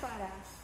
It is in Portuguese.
parar.